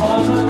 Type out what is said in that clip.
on